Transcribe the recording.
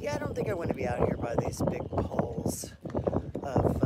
Yeah, I don't think I want to be out here by these big poles of uh,